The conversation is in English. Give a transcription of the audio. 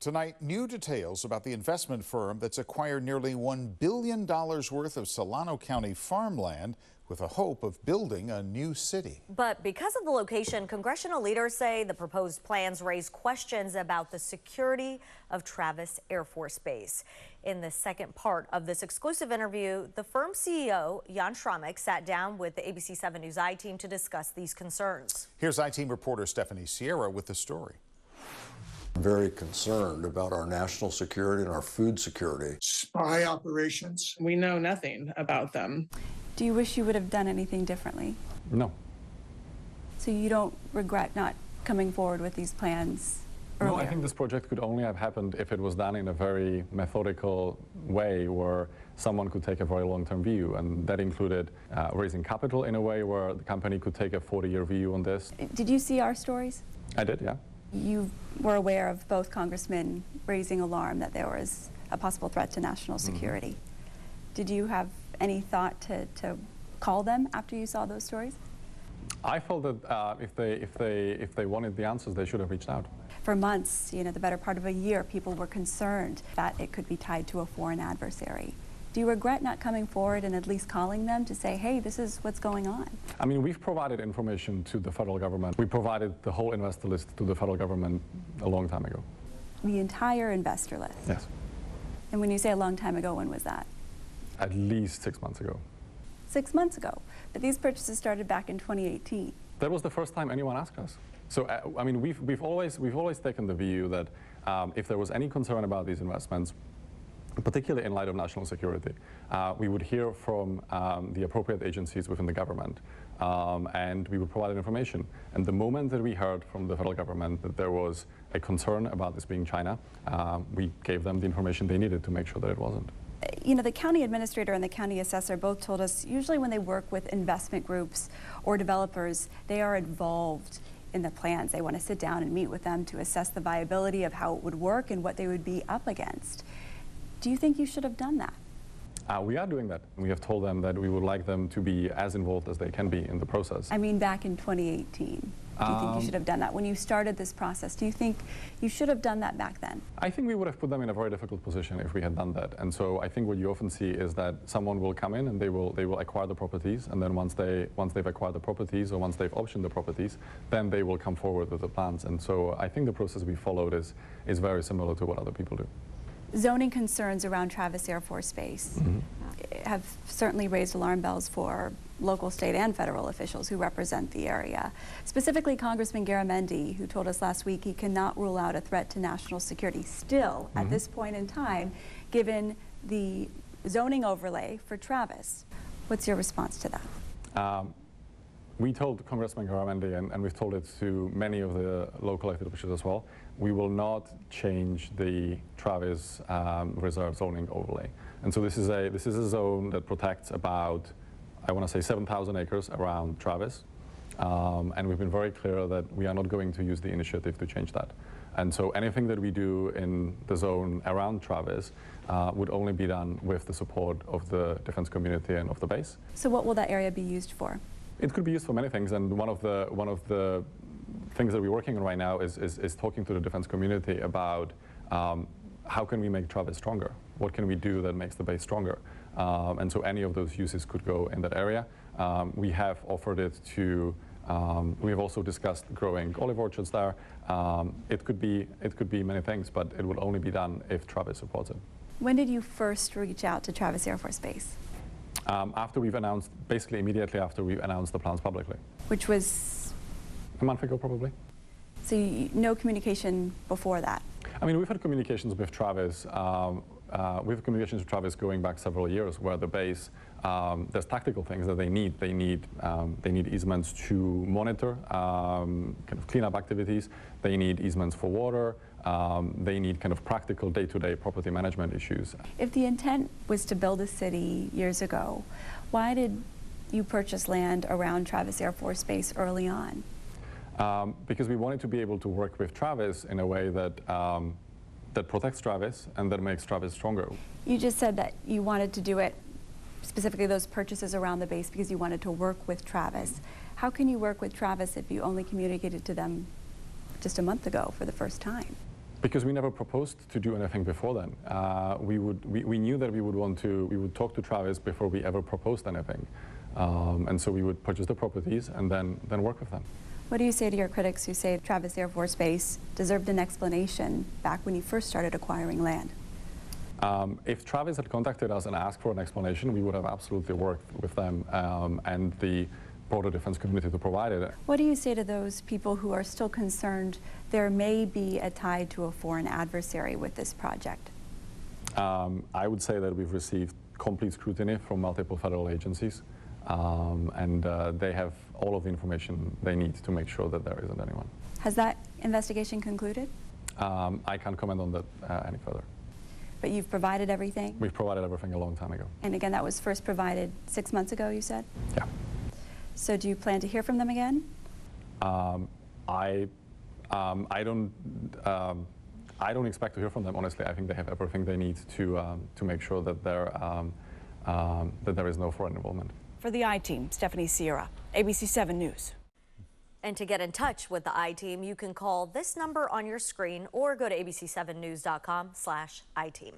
Tonight, new details about the investment firm that's acquired nearly $1 billion worth of Solano County farmland with a hope of building a new city. But because of the location, congressional leaders say the proposed plans raise questions about the security of Travis Air Force Base. In the second part of this exclusive interview, the firm's CEO, Jan Sramek, sat down with the ABC 7 News I-team to discuss these concerns. Here's I-team reporter Stephanie Sierra with the story. I'm very concerned about our national security and our food security. spy operations. We know nothing about them. Do you wish you would have done anything differently? No. So you don't regret not coming forward with these plans earlier? No, I think this project could only have happened if it was done in a very methodical way where someone could take a very long-term view. And that included uh, raising capital in a way where the company could take a 40-year view on this. Did you see our stories? I did, yeah. You were aware of both congressmen raising alarm that there was a possible threat to national Mm-hmm. security. Did you have any thought to, to call them after you saw those stories? I felt that uh, if, they, if, they, if they wanted the answers, they should have reached out. For months, you know, the better part of a year, people were concerned that it could be tied to a foreign adversary. Do you regret not coming forward and at least calling them to say, hey, this is what's going on? I mean, we've provided information to the federal government. We provided the whole investor list to the federal government a long time ago. The entire investor list. Yes. And when you say a long time ago, when was that? At least six months ago. Six months ago. But these purchases started back in 2018. That was the first time anyone asked us. So, uh, I mean, we've, we've, always, we've always taken the view that um, if there was any concern about these investments, particularly in light of national security, uh, we would hear from um, the appropriate agencies within the government um, and we would provide information. And the moment that we heard from the federal government that there was a concern about this being China, uh, we gave them the information they needed to make sure that it wasn't. You know, the county administrator and the county assessor both told us usually when they work with investment groups or developers, they are involved in the plans. They want to sit down and meet with them to assess the viability of how it would work and what they would be up against. Do you think you should have done that? Uh, we are doing that. We have told them that we would like them to be as involved as they can be in the process. I mean, back in 2018. Do you think you should have done that? When you started this process, do you think you should have done that back then? I think we would have put them in a very difficult position if we had done that. And so I think what you often see is that someone will come in and they will they will acquire the properties, and then once they once they've acquired the properties or once they've optioned the properties, then they will come forward with the plans. And so I think the process we followed is is very similar to what other people do. Zoning concerns around Travis Air Force Base uh, have certainly raised alarm bells for local, state, and federal officials who represent the area. Specifically, Congressman Garamendi, who told us last week he cannot rule out a threat to national security still at this point in time, given the zoning overlay for Travis. What's your response to that? Um, we told Congressman Garamendi, and, and we've told it to many of the local elected officials as well, we will not change the Travis um, Reserve zoning overlay. And so this is a this is a zone that protects about, I want to say 7,000 acres around Travis. Um, and we've been very clear that we are not going to use the initiative to change that. And so anything that we do in the zone around Travis uh, would only be done with the support of the defense community and of the base. So, what will that area be used for? It could be used for many things, and one of the one of the things that we're working on right now is is, is talking to the defense community about um, how can we make Travis stronger. What can we do that makes the base stronger? Um, and so any of those uses could go in that area. Um, we have offered it to. Um, we have also discussed growing olive orchards there. Um, it could be it could be many things, but it will only be done if Travis supports it. When did you first reach out to Travis Air Force Base? Um, after we've announced, basically immediately after we've announced the plans publicly, Which was, a month ago probably. so you, no communication before that? I mean, we've had communications with Travis. Um, uh, we have communications with Travis going back several years, where the base um, there's tactical things that they need. They need um, they need easements to monitor um, kind of cleanup activities. They need easements for water. Um, they need kind of practical day-to-day property management issues. If the intent was to build a city years ago, why did you purchase land around Travis Air Force Base early on? Um, because we wanted to be able to work with Travis in a way that um, that protects Travis and that makes Travis stronger. You just said that you wanted to do it, specifically those purchases around the base, because you wanted to work with Travis. How can you work with Travis if you only communicated to them just a month ago for the first time? Because we never proposed to do anything before then. Uh, we, would, we, we knew that we would want to, we would talk to Travis before we ever proposed anything. Um, and so we would purchase the properties and then, then work with them. What do you say to your critics who say Travis Air Force Base deserved an explanation back when you first started acquiring land? Um, if Travis had contacted us and asked for an explanation, we would have absolutely worked with them um, and the broader defense community to provide it. What do you say to those people who are still concerned there may be a tie to a foreign adversary with this project? Um, I would say that we've received complete scrutiny from multiple federal agencies, um, and uh, they have all of the information they need to make sure that there isn't anyone. Has that investigation concluded? Um, I can't comment on that uh, any further. But you've provided everything? We've provided everything a long time ago. And again, that was first provided six months ago, you said? Yeah. So do you plan to hear from them again? Um, I, um, I don't, um, I don't expect to hear from them. Honestly, I think they have everything they need to um, to make sure that there um, um, that there is no foreign involvement. For the I Team, Stephanie Sierra, ABC 7 News. And to get in touch with the I-Team, you can call this number on your screen or go to abc7news.com slash I-Team.